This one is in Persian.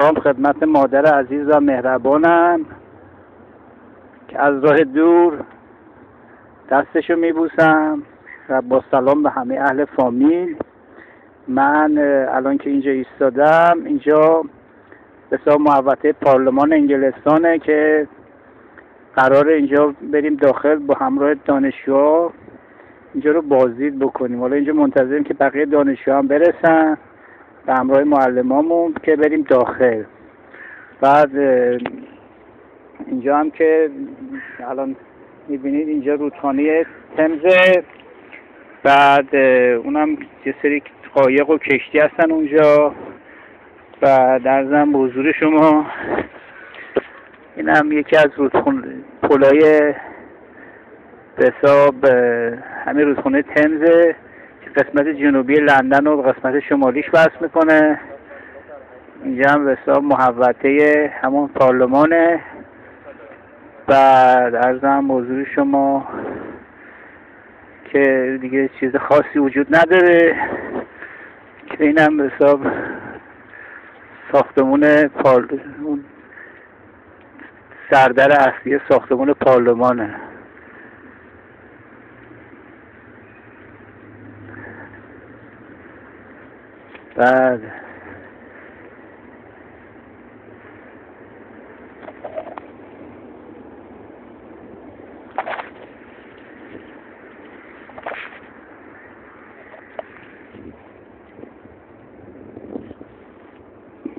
سلام خدمت مادر عزیز و مهربانم که از راه دور دستشو میبوسم و با سلام به همه اهل فامیل. من الان که اینجا ایستادم اینجا به محوطه پارلمان انگلستانه که قرار اینجا بریم داخل با همراه دانشجوها. اینجا رو بازدید بکنیم. حالا اینجا منتظریم که بقیه دانشجو هم برسن. به همراه معلمامون که بریم داخل. بعد اینجا هم که الان می‌بینید اینجا رودخانه تمزه بعد اونم یه سری قایق و کشتی هستن اونجا. و در زن به حضور شما این هم یکی از رودخون پلای به حساب همین رودخونه تمزه که قسمت جنوبی لندن و قسمت شمالیش وصل می‌کنه. اینجا هم به حساب محوطه همون پارلمانه بعد ارزم موضوع شما که دیگه چیز خاصی وجود نداره. که این هم به حساب ساختمون پارل... سردر اصلی ساختمون پارلمانه. بعد